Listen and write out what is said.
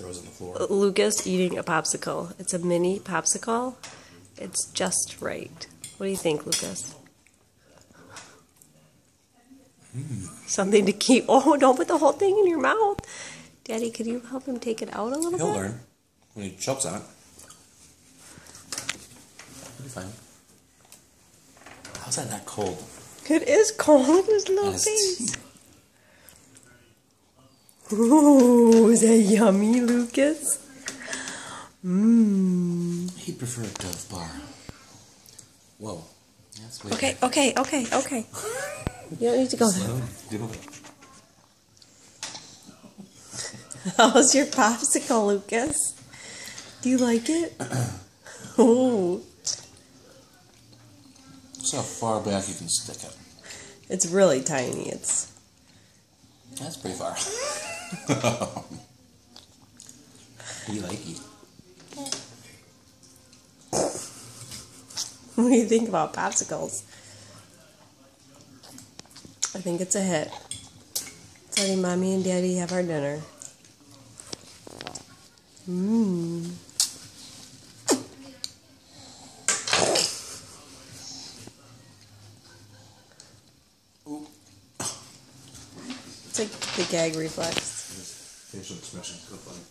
throws it on the floor. Uh, Lucas eating a popsicle. It's a mini popsicle. It's just right. What do you think, Lucas? Hmm. Something to keep. Oh, don't put the whole thing in your mouth. Daddy, could you help him take it out a little He'll bit? learn when he chokes on it. He'll be fine. How's that not cold? It is cold. Look at his little And face. Ooh, is that yummy, Lucas? Mmm. He'd prefer a Dove bar. Whoa. That's way Okay, okay, okay, okay. You don't need to go there. Slow. Do it. How's your popsicle, Lucas? Do you like it? oh, See how far back you can stick it. it's really tiny. It's That's pretty far. you like it? what do you think about popsicles? I think it's a hit. Letting mommy and daddy have our dinner. Mmm. It's like the gag reflex. Facial expression so funny.